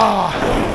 Ah!